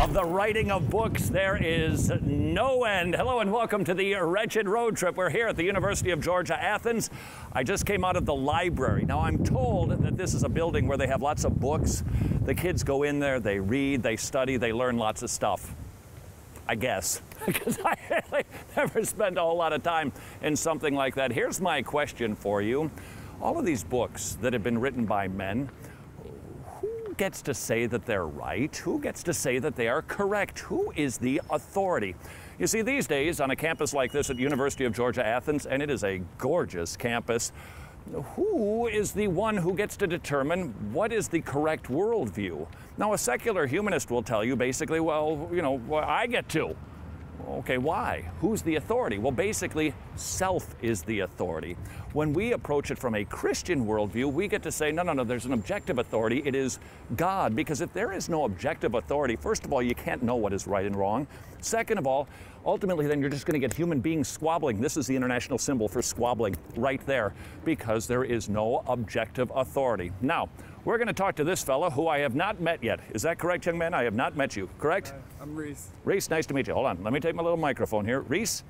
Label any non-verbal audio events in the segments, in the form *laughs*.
Of the writing of books, there is no end. Hello and welcome to the Wretched Road Trip. We're here at the University of Georgia, Athens. I just came out of the library. Now, I'm told that this is a building where they have lots of books. The kids go in there, they read, they study, they learn lots of stuff. I guess, *laughs* because I really never spent a whole lot of time in something like that. Here's my question for you. All of these books that have been written by men, gets to say that they're right? Who gets to say that they are correct? Who is the authority? You see, these days on a campus like this at University of Georgia Athens, and it is a gorgeous campus, who is the one who gets to determine what is the correct worldview? Now, a secular humanist will tell you basically, well, you know, I get to. Okay, why? Who's the authority? Well, basically, self is the authority. When we approach it from a Christian worldview, we get to say, no, no, no, there's an objective authority. It is God. Because if there is no objective authority, first of all, you can't know what is right and wrong. Second of all, ultimately, then you're just going to get human beings squabbling. This is the international symbol for squabbling right there because there is no objective authority. Now, we're going to talk to this fellow who I have not met yet. Is that correct, young man? I have not met you, correct? Uh, I'm Reese. Reese, nice to meet you. Hold on. Let me take my little microphone here. Reese,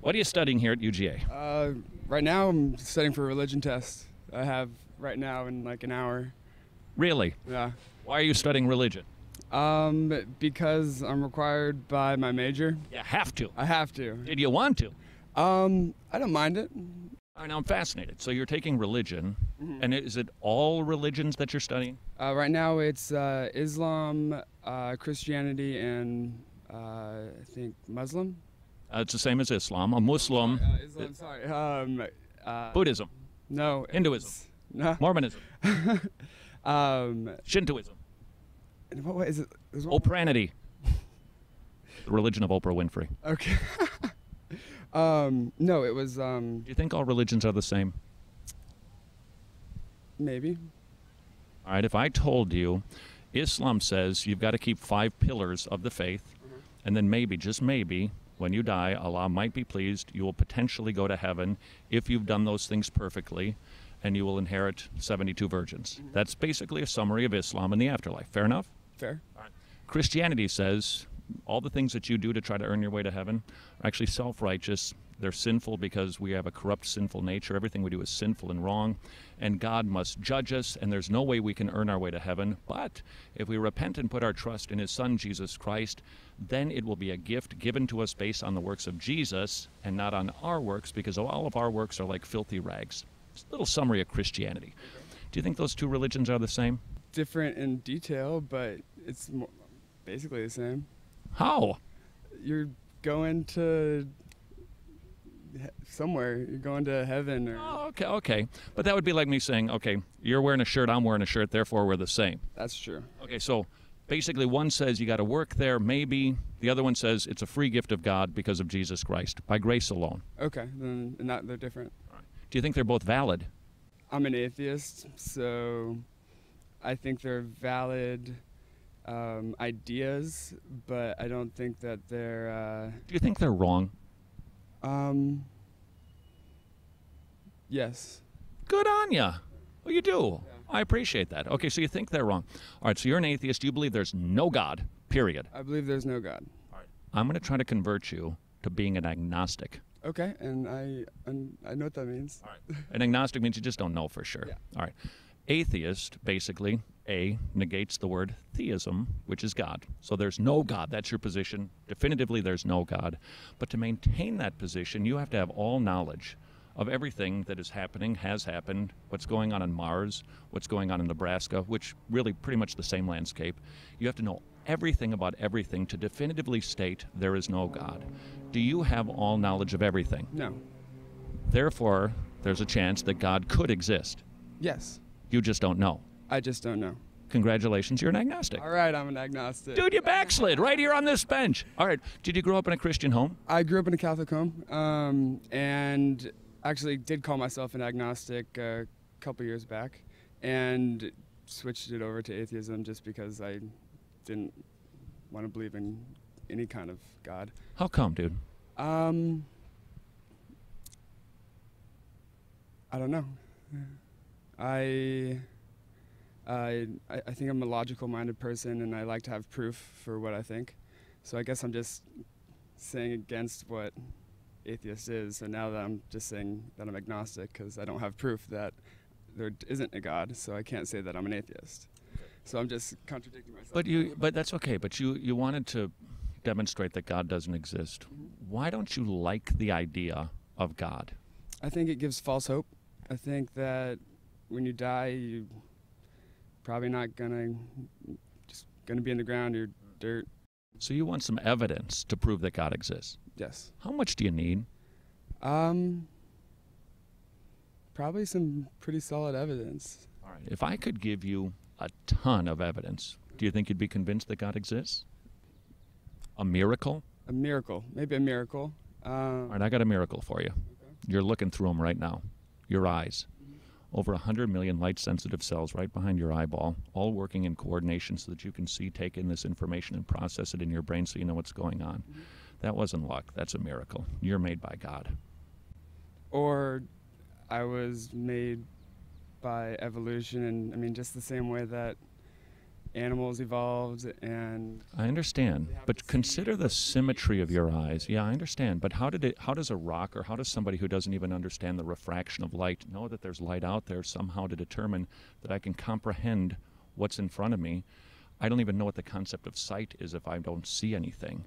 what are you studying here at UGA? Uh, right now, I'm studying for a religion test. I have right now in like an hour. Really? Yeah. Why are you studying religion? Um, because I'm required by my major. You have to. I have to. Did you want to? Um, I don't mind it. All right, now I'm fascinated. So you're taking religion, and is it all religions that you're studying? Uh, right now, it's uh, Islam, uh, Christianity, and uh, I think Muslim. Uh, it's the same as Islam. A Muslim, Uh, Islam. Sorry. Um, uh, Buddhism, no. Hinduism. No. *laughs* Mormonism, um, Shintoism, what, what is it? Opranity, the religion of Oprah Winfrey. Okay. *laughs* um, no, it was um, Do you think all religions are the same? maybe. All right, if I told you Islam says you've got to keep five pillars of the faith, and then maybe, just maybe, when you die, Allah might be pleased, you will potentially go to heaven if you've done those things perfectly, and you will inherit 72 virgins. That's basically a summary of Islam and the afterlife. Fair enough? Fair. Christianity says all the things that you do to try to earn your way to heaven are actually self righteous. They're sinful because we have a corrupt, sinful nature. Everything we do is sinful and wrong. And God must judge us, and there's no way we can earn our way to heaven. But if we repent and put our trust in His Son, Jesus Christ, then it will be a gift given to us based on the works of Jesus and not on our works, because all of our works are like filthy rags. It's a little summary of Christianity. Do you think those two religions are the same? Different in detail, but it's basically the same. How? You're going to somewhere. You're going to heaven, or Oh, okay, okay. But that would be like me saying, okay, you're wearing a shirt, I'm wearing a shirt, therefore we're the same. that's true. Okay, so basically one says you got to work there, maybe. The other one says it's a free gift of God because of Jesus Christ, by grace alone. Okay, then not they're different. Do you think they're both valid? I'm an atheist, so I think they're valid um, ideas, but I don't think that they're. Do you think they're wrong? Uh, um, yes. Good on ya. Well, you do. I appreciate that. Okay, so you think they're wrong. All right, so you're an atheist. You believe there's no God, period. I believe there's no God. All right. I'm going to try to convert you to being an agnostic. Okay, and I and I know what that means. An agnostic means you just don't know for sure. Yeah. All right. Atheist basically a negates the word theism, which is God. So there's no God. That's your position. Definitively, there's no God. But to maintain that position, you have to have all knowledge of everything that is happening, has happened, what's going on in Mars, what's going on in Nebraska, which really pretty much the same landscape. You have to know everything about everything to definitively state there is no God. Do you have all knowledge of everything? No. Therefore, there's a chance that God could exist. Yes. You just don't know. I just don't know. Congratulations, you're an agnostic. All right, I'm an agnostic. Dude, you backslid right here on this bench. All right. Did you grow up in a Christian home? I grew up in a Catholic home, um, and actually did call myself an agnostic a couple years back, and switched it over to atheism just because I didn't want to believe in any kind of God. How come, dude? Um, I don't know. I I, I think I'm a logical minded person and I like to have proof for what I think. So I guess I'm just saying against what atheist is. So now that I'm just saying that I'm agnostic because I don't have proof that there isn't a God, so I can't say that I'm an atheist. So I'm just contradicting myself. But you, but that's okay. But you, you wanted to demonstrate that God doesn't exist. Mm-hmm. Why don't you like the idea of God? I think it gives false hope. I think that when you die, you probably not gonna just gonna be in the ground or dirt. So you want some evidence to prove that God exists. Yes. How much do you need? Um. Probably some pretty solid evidence. All right. If I could give you a ton of evidence, do you think you'd be convinced that God exists? A miracle? A miracle, maybe a miracle. All Um, right, I got a miracle for you. Okay. You're looking through them right now. Your eyes. Over 100 million light sensitive cells right behind your eyeball, all working in coordination so that you can see, take in this information, and process it in your brain so you know what's going on. That wasn't luck. That's a miracle. You're made by God. or I was made by evolution, and I mean just the same way that animals evolved, and I understand, but consider the symmetry of your eyes. Yeah, I understand, but how did it? How does a rock, or how does somebody who doesn't even understand the refraction of light know that there's light out there somehow to determine that I can comprehend what's in front of me? I don't even know what the concept of sight is if I don't see anything.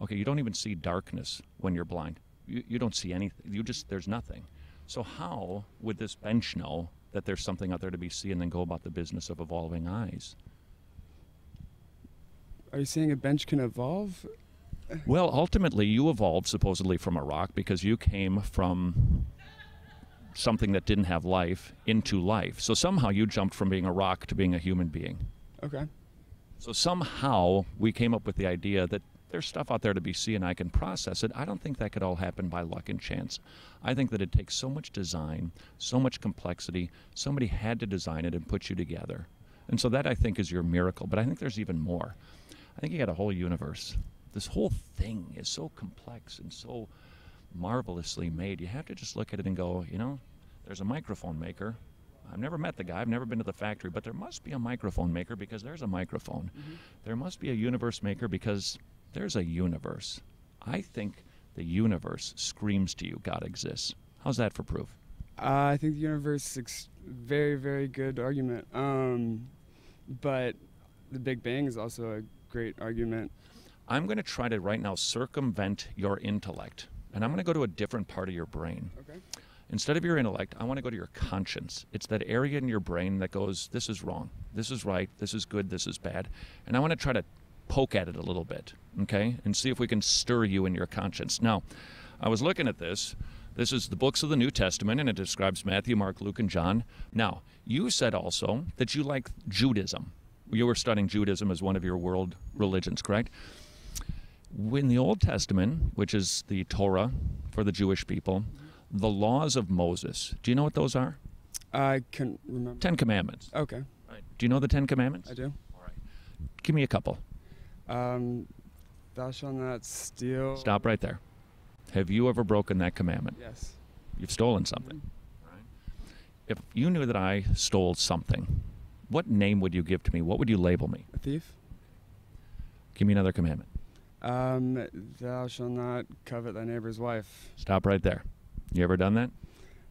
Okay, you don't even see darkness when you're blind. You, you don't see anything. You just there's nothing. So how would this bench know that there's something out there to be seen and then go about the business of evolving eyes? are you saying a bench can evolve? Well, ultimately, you evolved supposedly from a rock because you came from something that didn't have life into life. So somehow you jumped from being a rock to being a human being. Okay. So somehow we came up with the idea that there's stuff out there to be seen. And I can process it. I don't think that could all happen by luck and chance. I think that it takes so much design, so much complexity. Somebody had to design it and put you together. And so that I think is your miracle. But I think there's even more. I think you got a whole universe. This whole thing is so complex and so marvelously made. You have to just look at it and go, you know, there's a microphone maker. I've never met the guy. I've never been to the factory, but there must be a microphone maker because there's a microphone. Mm-hmm. There must be a universe maker because there's a universe. I think the universe screams to you God exists. How's that for proof? Uh, I think the universe is very, very good argument. Um, but the Big Bang is also a great argument. I'm going to try to right now circumvent your intellect, and I'm going to go to a different part of your brain. Okay. Instead of your intellect, I want to go to your conscience. It's that area in your brain that goes, this is wrong, this is right, this is good, this is bad. And I want to try to poke at it a little bit, okay? And see if we can stir you in your conscience. Now, I was looking at this. This is the books of the New Testament, and it describes Matthew, Mark, Luke, and John. Now, you said also that you like Judaism. You were studying Judaism as one of your world religions, correct? In the Old Testament, which is the Torah for the Jewish people, the laws of Moses. Do you know what those are? I can remember. Ten Commandments. Okay, Do you know the Ten Commandments? I do. All right. Give me a couple. Um, thou shalt not steal. Stop right there. Have you ever broken that commandment? Yes. You've stolen something. If you knew that I stole something, what name would you give to me? What would you label me? A thief. Give me another commandment. Um, thou shalt not covet thy neighbor's wife. Stop right there. You ever done that?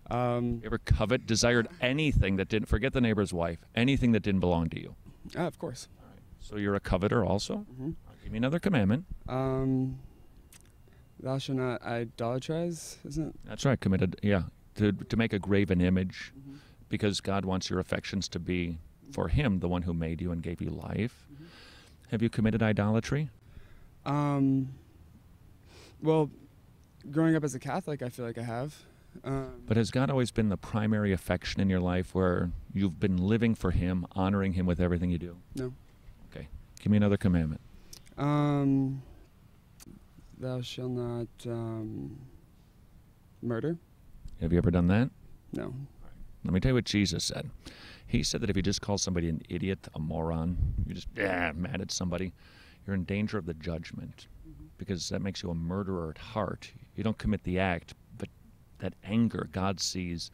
Um, You ever covet, desired anything that didn't, forget the neighbor's wife, anything that didn't belong to you? ah, of course. So you're a coveter also? hmm Give me another commandment. Um, thou shalt not idolatrize, isn't That's right, committed, yeah, to, to make a graven image Mhm. because God wants your affections to be for Him, the one who made you and gave you life. Mhm. Have you committed idolatry? Um, well, growing up as a Catholic, I feel like I have. Um, But has God always been the primary affection in your life where you've been living for Him, honoring Him with everything you do? No. Give me another commandment. um, thou shalt not um, murder. Have you ever done that? No. Let me tell you what Jesus said. He said that if you just call somebody an idiot, a moron, you're just yeah, mad at somebody, you're in danger of the judgment because that makes you a murderer at heart. You don't commit the act, but that anger God sees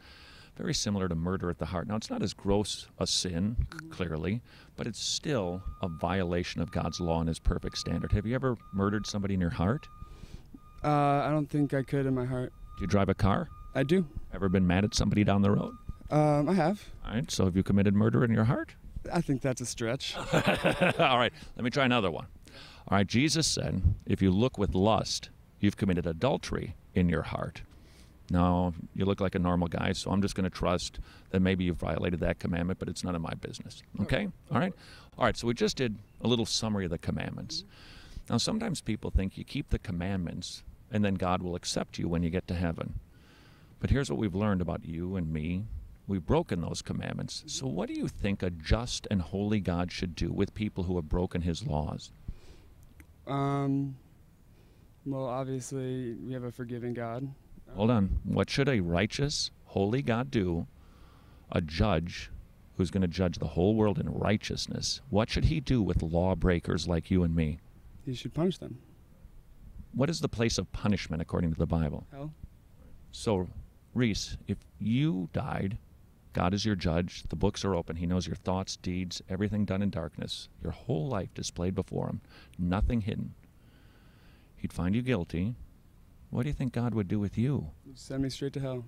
very similar to murder at the heart. Now, it's not as gross a sin, c- clearly, but it's still a violation of God's law and His perfect standard. Have you ever murdered somebody in your heart? Uh, I don't think I could in my heart. Do you drive a car? I do. Ever been mad at somebody down the road? Um, I have. All right, so have you committed murder in your heart? I think that's a stretch. *laughs* All right, let me try another one. All right, Jesus said, if you look with lust, you've committed adultery in your heart. Now, you look like a normal guy, so I'm just going to trust that maybe you've violated that commandment, but it's none of my business. Okay? All right? All right, so we just did a little summary of the commandments. Now, sometimes people think you keep the commandments and then God will accept you when you get to heaven. But here's what we've learned about you and me. We've broken those commandments. So, what do you think a just and holy God should do with people who have broken his laws? Um, well, obviously, we have a forgiving God. Hold on. What should a righteous, holy God do? A judge who's going to judge the whole world in righteousness. What should he do with lawbreakers like you and me? He should punish them. What is the place of punishment according to the Bible? Hell? So, Reese, if you died, God is your judge, the books are open, He knows your thoughts, deeds, everything done in darkness, your whole life displayed before Him, nothing hidden. He'd find you guilty. What do you think God would do with you? Send me straight to hell.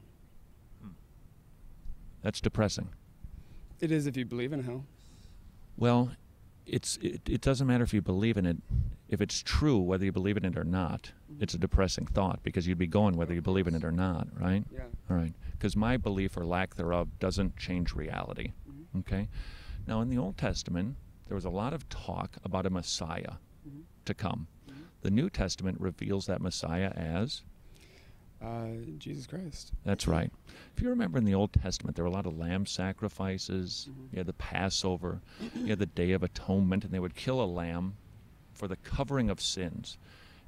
That's depressing. It is if you believe in hell. Well, it's it, it doesn't matter if you believe in it. If it's true, whether you believe in it or not, it's a depressing thought because you'd be going whether you believe in it or not, right? Yeah. All right. Because my belief or lack thereof doesn't change reality. Mhm. Okay? Now, in the Old Testament, there was a lot of talk about a Messiah Mhm. to come. Mhm. The New Testament reveals that Messiah as Uh, Jesus Christ. that's right. If you remember in the Old Testament, there were a lot of lamb sacrifices. Mhm. You had the Passover, you had the Day of Atonement, and they would kill a lamb for the covering of sins.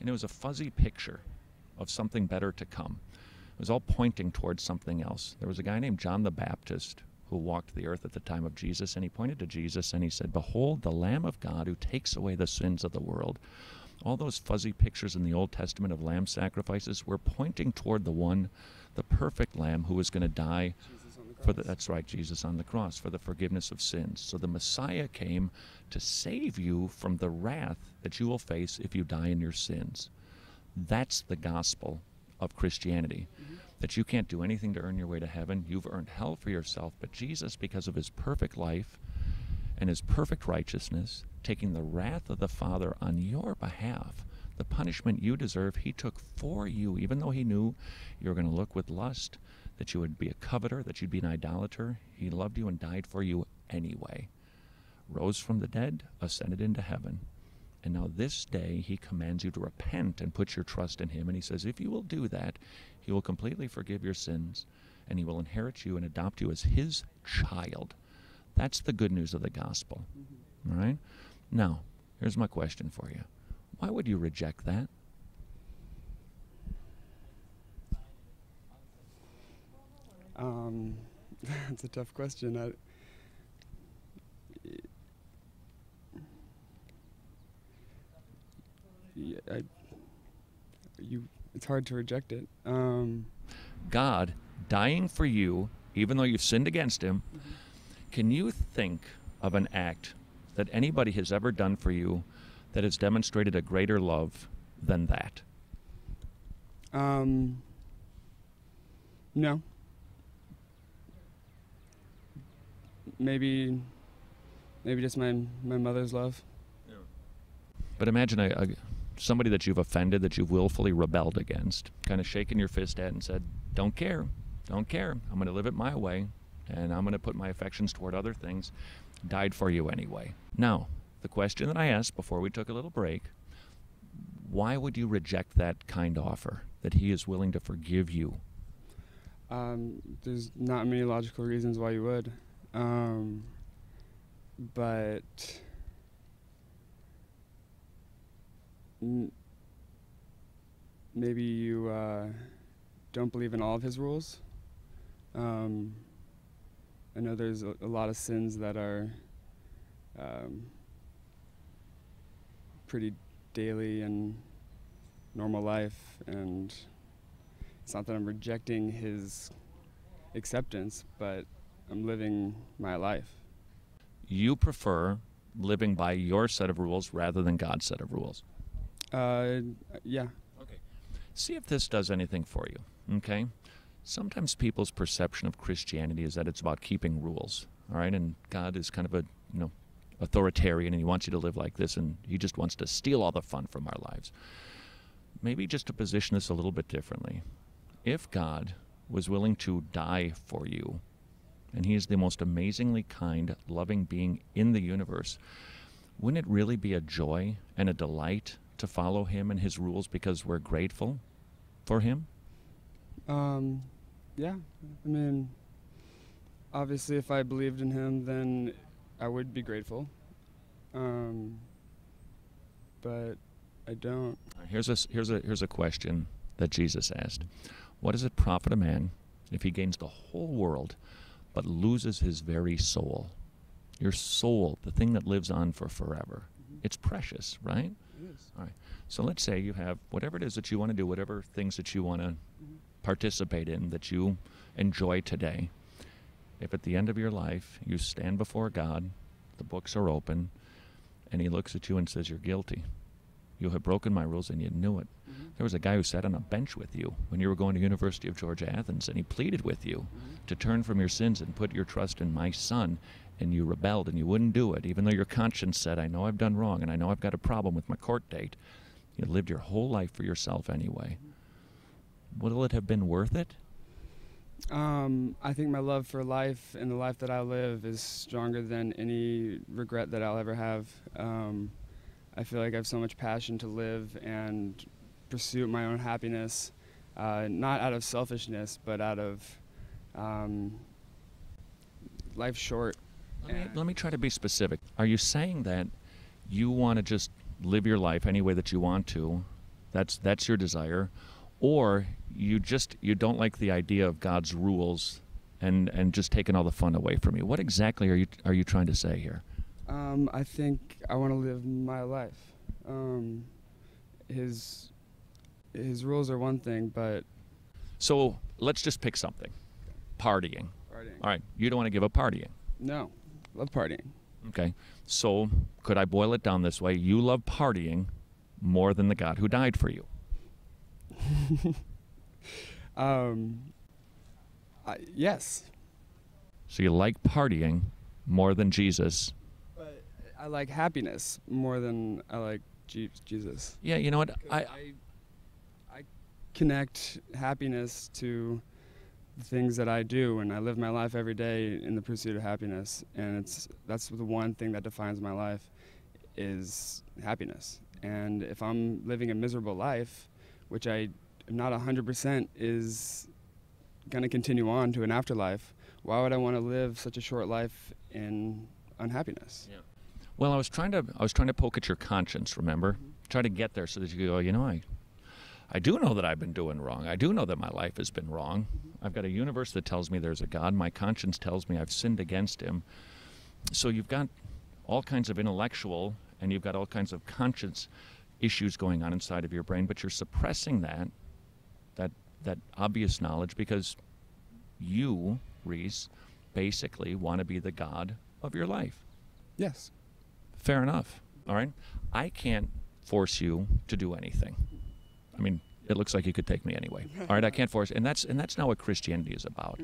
And it was a fuzzy picture of something better to come. It was all pointing towards something else. There was a guy named John the Baptist who walked the earth at the time of Jesus, and he pointed to Jesus and he said, Behold, the Lamb of God who takes away the sins of the world. All those fuzzy pictures in the Old Testament of lamb sacrifices were pointing toward the one, the perfect lamb who was going to die Jesus on the cross. for the, that's right, Jesus on the cross for the forgiveness of sins. So the Messiah came to save you from the wrath that you will face if you die in your sins. That's the gospel of Christianity. Mhm. That you can't do anything to earn your way to heaven. You've earned hell for yourself, but Jesus, because of his perfect life and his perfect righteousness, taking the wrath of the Father on your behalf, the punishment you deserve, he took for you, even though he knew you were going to look with lust, that you would be a coveter, that you'd be an idolater. He loved you and died for you anyway. Rose from the dead, ascended into heaven. And now this day he commands you to repent and put your trust in him. And he says, if you will do that, he will completely forgive your sins and he will inherit you and adopt you as his child. That's the good news of the gospel. Mhm. All right? Now, here's my question for you. Why would you reject that? Um, *laughs* that's a tough question. I, yeah, I, you, it's hard to reject it. Um, God dying for you, even though you've sinned against him, can you think of an act that anybody has ever done for you that has demonstrated a greater love than that? um, no. Maybe, maybe just my my mother's love. Yeah. But imagine a, a somebody that you've offended, that you've willfully rebelled against, kind of shaken your fist at and said, "Don't care, don't care. I'm going to live it my way, and I'm going to put my affections toward other things." Died for you anyway. Now, the question that I asked before we took a little break: Why would you reject that kind offer? That He is willing to forgive you. Um, there's not many logical reasons why you would. Um, but n- maybe you uh, don't believe in all of his rules. Um, I know there's a, a lot of sins that are um, pretty daily in normal life, and it's not that I'm rejecting his acceptance, but I'm living my life. You prefer living by your set of rules rather than God's set of rules. Uh, yeah. Okay. See if this does anything for you. Okay. Sometimes people's perception of Christianity is that it's about keeping rules. All right, and God is kind of a you know authoritarian, and He wants you to live like this, and He just wants to steal all the fun from our lives. Maybe just to position this a little bit differently. If God was willing to die for you, and He is the most amazingly kind, loving being in the universe, wouldn't it really be a joy and a delight to follow Him and His rules because we're grateful for Him? Um, yeah. I mean, obviously, if I believed in Him, then I would be grateful. Um, but I don't. Here's a here's a here's a question that Jesus asked: What does it profit a man if he gains the whole world but loses his very soul? Your soul, the thing that lives on for forever. Mm-hmm. It's precious, right? It is. All right. So let's say you have whatever it is that you want to do, whatever things that you want to Mm-hmm. Participate in that you enjoy today. If at the end of your life you stand before God, the books are open, and He looks at you and says, You're guilty. You have broken my rules and you knew it. Mm-hmm. There was a guy who sat on a bench with you when you were going to University of Georgia Athens and he pleaded with you to turn from your sins and put your trust in my son and you rebelled and you wouldn't do it even though your conscience said I know I've done wrong and I know I've got a problem with my court date. You lived your whole life for yourself anyway. Will it have been worth it? Um, I think my love for life and the life that I live is stronger than any regret that I'll ever have. Um, I feel like I have so much passion to live and pursue my own happiness, uh, not out of selfishness, but out of um, life's short. Let me, let me try to be specific. Are you saying that you want to just live your life any way that you want to? That's that's your desire, or you just you don't like the idea of God's rules and and just taking all the fun away from you. What exactly are you are you trying to say here? Um, I think I want to live my life. Um, his his rules are one thing, but So let's just pick something. Partying. partying. All right, you don't want to give up partying. No, love partying. Okay. So could I boil it down this way? You love partying more than the God who died for you. *laughs* Um, I, yes, So you like partying more than Jesus but I like happiness more than I like Je- Jesus. Yeah, you know what? I, I, I connect happiness to the things that I do, and I live my life every day in the pursuit of happiness. And it's that's the one thing that defines my life is happiness. And if I'm living a miserable life, which I am not 100% is going to continue on to an afterlife, why would I want to live such a short life in unhappiness? well, I was trying to I was trying to poke at your conscience. Remember, mm-hmm. try to get there so that you go. You know, I I do know that I've been doing wrong. I do know that my life has been wrong. Mm-hmm. I've got a universe that tells me there's a God. My conscience tells me I've sinned against Him. So you've got all kinds of intellectual and you've got all kinds of conscience issues going on inside of your brain, but you're suppressing that that that obvious knowledge because you, Reese, basically want to be the God of your life. Yes. Fair enough. All right. I can't force you to do anything. I mean, it looks like you could take me anyway. All right. I can't force, and that's and that's not what Christianity is about.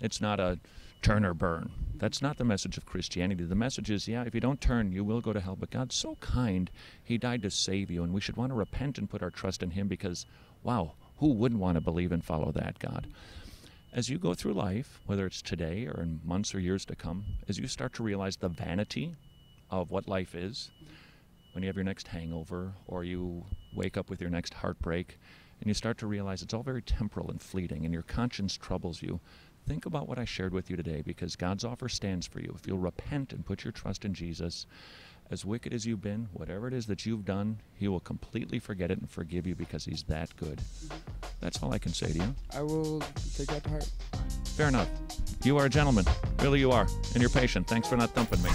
It's not a turn or burn. That's not the message of Christianity. The message is, yeah, if you don't turn, you will go to hell. But God's so kind; He died to save you, and we should want to repent and put our trust in Him because, wow, who wouldn't want to believe and follow that God? As you go through life, whether it's today or in months or years to come, as you start to realize the vanity of what life is, when you have your next hangover or you wake up with your next heartbreak and you start to realize it's all very temporal and fleeting and your conscience troubles you, think about what I shared with you today because God's offer stands for you. If you'll repent and put your trust in Jesus, as wicked as you've been, whatever it is that you've done, He will completely forget it and forgive you because He's that good. That's all I can say to you. I will take that to heart. Fair enough. You are a gentleman. Really, you are. And you're patient. Thanks for not dumping me.